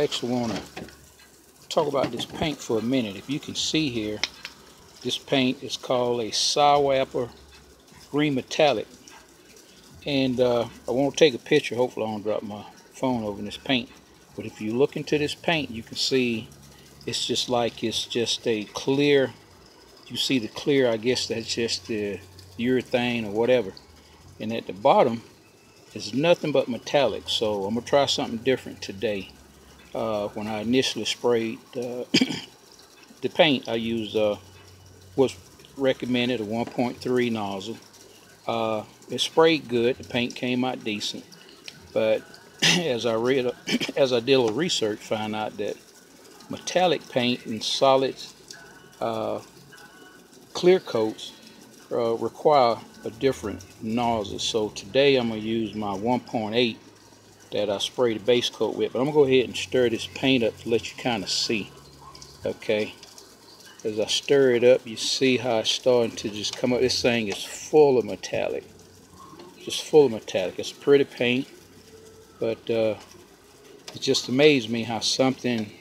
I actually want to talk about this paint for a minute. If you can see here, this paint is called a Sour Green Metallic. And uh, I want to take a picture. Hopefully I won't drop my phone over this paint. But if you look into this paint, you can see it's just like it's just a clear, you see the clear, I guess that's just the urethane or whatever. And at the bottom is nothing but metallic. So I'm going to try something different today uh, when I initially sprayed uh, the paint, I used uh, what's recommended a 1.3 nozzle. Uh, it sprayed good. The paint came out decent, but as I read, as I did a little research, found out that metallic paint and solid uh, clear coats uh, require a different nozzle. So today I'm going to use my 1.8 that I sprayed the base coat with. But I'm going to go ahead and stir this paint up to let you kind of see. Okay. As I stir it up, you see how it's starting to just come up. This thing is full of metallic. Just full of metallic. It's pretty paint. But uh, it just amazed me how something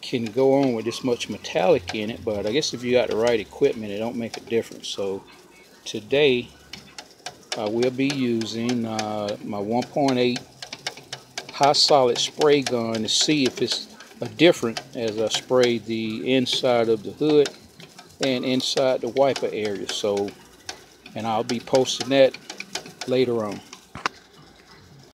can go on with this much metallic in it. But I guess if you got the right equipment, it don't make a difference. So today, I will be using uh, my 1.8 high solid spray gun to see if it's different as I spray the inside of the hood and inside the wiper area. So, and I'll be posting that later on.